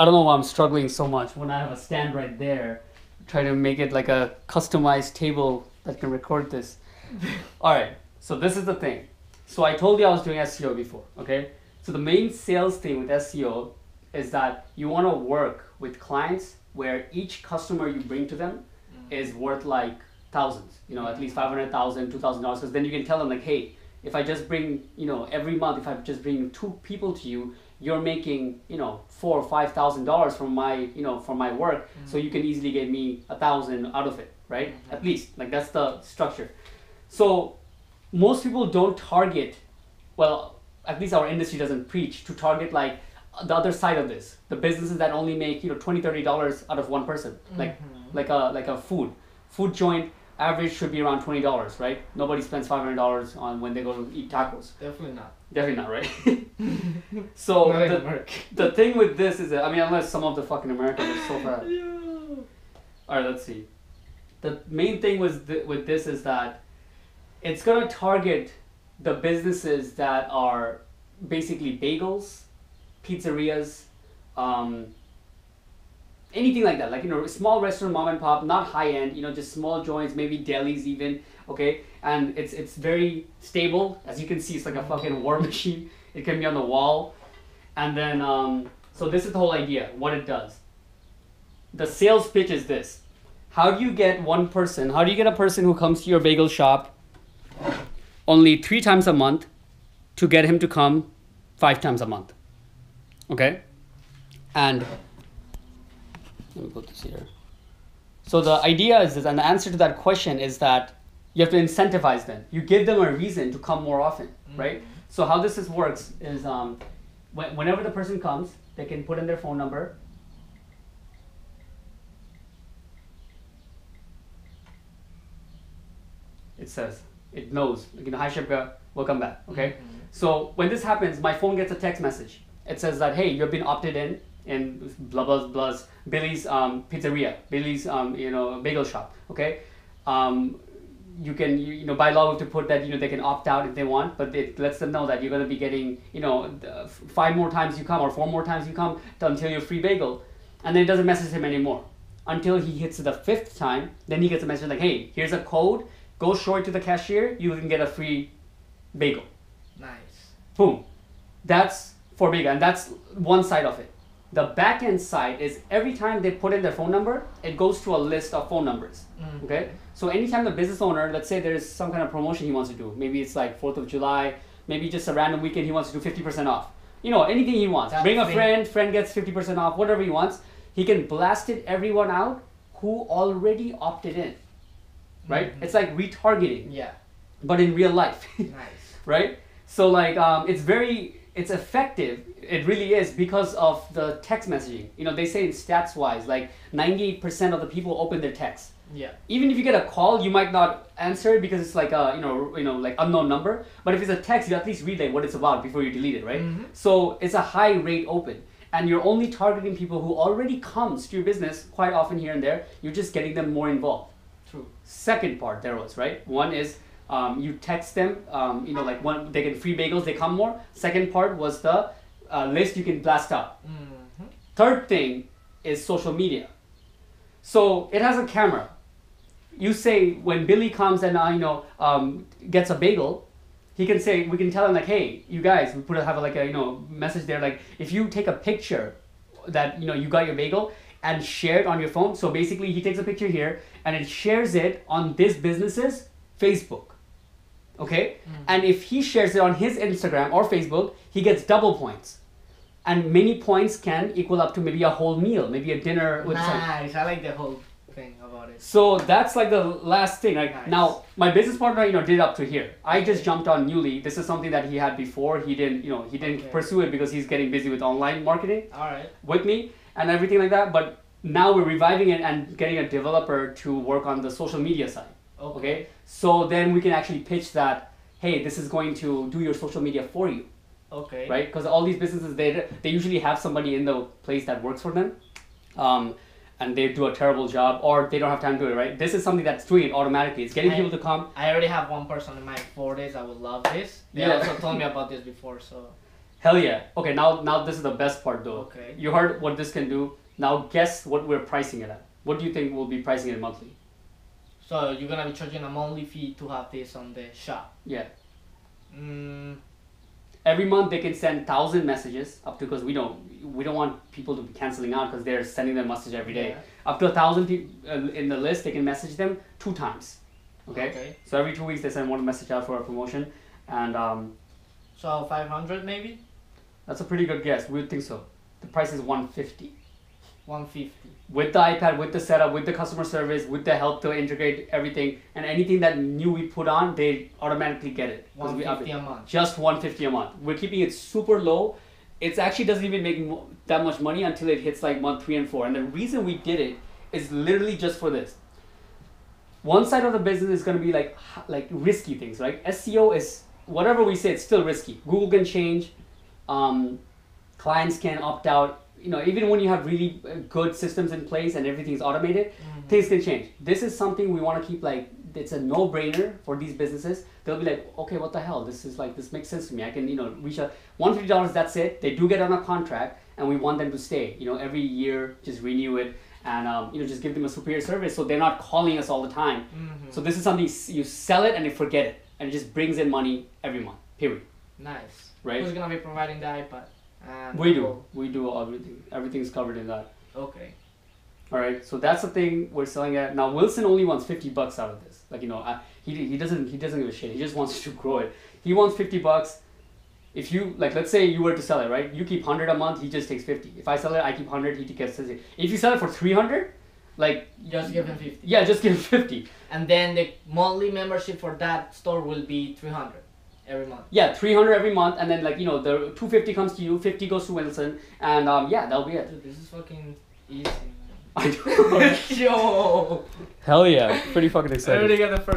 I don't know why I'm struggling so much when I have a stand right there, trying to make it like a customized table that can record this. All right, so this is the thing. So I told you I was doing SEO before, okay? So the main sales thing with SEO is that you want to work with clients where each customer you bring to them mm. is worth like thousands, you know, at least 500,000, 2,000 dollars, because then you can tell them like, hey, if I just bring, you know, every month, if I just bring two people to you, you're making, you know, four or five thousand dollars from my, you know, from my work, so mm. you can easily get me a thousand out of it, right? Mm-hmm. At least, like that's the structure. So most people don't target, well, at least our industry doesn't preach to target like the other side of this, the businesses that only make you know twenty, thirty dollars out of one person, like mm-hmm. like a like a food food joint average should be around twenty dollars, right? Nobody spends five hundred dollars on when they go to eat tacos. Definitely not. Definitely not, right? so Not the, the thing with this is that I mean, unless some of the fucking Americans are so fat. All right, let's see. The main thing was th- with this is that it's gonna target the businesses that are basically bagels, pizzerias, um, anything like that. Like you know, small restaurant, mom and pop, not high end. You know, just small joints, maybe delis even. Okay, and it's it's very stable. As you can see, it's like a fucking war machine. It can be on the wall, and then um, so this is the whole idea. What it does the sales pitch is this how do you get one person how do you get a person who comes to your bagel shop only three times a month to get him to come five times a month okay and let me put this here. So the idea is this and the answer to that question is that you have to incentivize them. You give them a reason to come more often right? So how this is works is um, when, whenever the person comes they can put in their phone number. It says it knows. Like, you know hi Shipka welcome back okay? So when this happens my phone gets a text message. It says that hey you've been opted in in blah blah blah Billy's um, pizzeria Billy's um, you know bagel shop okay? Um, you can you, you know by law we have to put that you know they can opt out if they want but it lets them know that you're going to be getting you know five more times you come or four more times you come until you're free bagel. And then it doesn't message him anymore. Until he hits the fifth time then he gets a message like hey here's a code. Go show it to the cashier. You can get a free bagel. Nice. boom. That's for bagel and that's one side of it the back end side is every time they put in their phone number it goes to a list of phone numbers Mhm. okay so anytime the business owner let's say there's some kind of promotion he wants to do maybe it's like 4th of july maybe just a random weekend he wants to do 50% off you know anything he wants bring a thing. friend friend gets 50% off whatever he wants he can blast it everyone out who already opted in right Mhm. it's like retargeting Yeah. but in real life Nice. right so like um, it's very it's effective it really is because of the text messaging. You know they say in stats wise like 98% of the people open their text. Yeah. even if you get a call you might not answer it because it's like a you know you know like unknown number. But if it's a text you at least read like what it's about before you delete it right? Mhm. so it's a high rate open. And you're only targeting people who already comes to your business quite often here and there. You're just getting them more involved. True. second part there was right? One is um, you text them um, you know like one they get free bagels they come more. Second part was the uh, list you can blast out Mm-hmm. third thing is social media. So it has a camera. You say when billy comes and uh, you know um, gets a bagel he can say we can tell him like hey you guys we put a, have a, like a you know message there like if you take a picture that you know you got your bagel and share it on your phone. So basically he takes a picture here and it shares it on this business's facebook okay hmm. and if he shares it on his instagram or facebook he gets double points and many points can equal up to maybe a whole meal maybe a dinner with some Nice. I like the whole thing about it. so that's like the last thing. Like Nice. now, my business partner, you know, did up to here. I just jumped on newly. This is something that he had before. He didn't, you know, he didn't Okay. pursue it because he's getting busy with online marketing All right. with me and everything like that. But now we're reviving it and getting a developer to work on the social media side. Okay. Okay, so then we can actually pitch that. Hey, this is going to do your social media for you, Okay. right? Because all these businesses, they they usually have somebody in the place that works for them. Um, and they do a terrible job, or they don't have time to do it, right? This is something that's doing it automatically. It's getting I- people to come. I already have one person in my four days. I would love this. They Yeah. also told me about this before, so Hell yeah. Okay, now now this is the best part though. Okay. You heard what this can do. Now guess what we're pricing it at. What do you think we'll be pricing it monthly? So you're gonna be charging a monthly fee to have this on the shop. Yeah. Mm, Every month they can send thousand messages up to because we don't we don't want people to be canceling out because they're sending them message every day. yeah. Up to a thousand people uh, in the list they can message them two times. Okay. Okay. So every two weeks they send one message out for a promotion, and um, So 500 maybe. that's a pretty good guess. We would think so. The price is one fifty. 150. with the iPad, with the setup, with the customer service, with the help to integrate everything, and anything that new we put on, they automatically get it. 'Cause we 150 a month. just 150 a month. We're keeping it super low. It actually doesn't even make that much money until it hits like month three and four. And the reason we did it is literally just for this. One side of the business is going to be like like risky things, right? SEO is whatever we say, it's still risky. Google can change. Um, clients can opt out. You know, even when you have really uh, good systems in place and everything's automated, Mhm. things can change. This is something we want to keep like it's a no-brainer for these businesses. They'll be like, okay, what the hell? This is like this makes sense to me. I can you know reach a one fifty dollars. That's it. They do get on a contract, and we want them to stay. You know, every year just renew it, and um, you know just give them a superior service so they're not calling us all the time. Mhm. So this is something you sell it and you forget it, and it just brings in money every month. Period. Nice. Right? Who's gonna be providing the iPad? And We do. We do everything. Everything's covered in that. Okay. All right, so that's the thing we're selling at now. Wilson only wants fifty bucks out of this. Like you know, uh, he he doesn't he doesn't give a shit. He just wants to grow it. He wants fifty bucks. If you like, let's say you were to sell it, right? You keep hundred a month. He just takes fifty. If I sell it, I keep hundred. He gets fifty. If you sell it for three hundred, like Just give him 50. yeah, just give him fifty. And then the monthly membership for that store will be 300 every month. Yeah, three hundred every month, and then like you know, the two fifty comes to you, fifty goes to Wilson, and um, yeah, that'll be it. Dude, this is fucking easy. I know. Yo! Hell yeah, pretty fucking I already got the first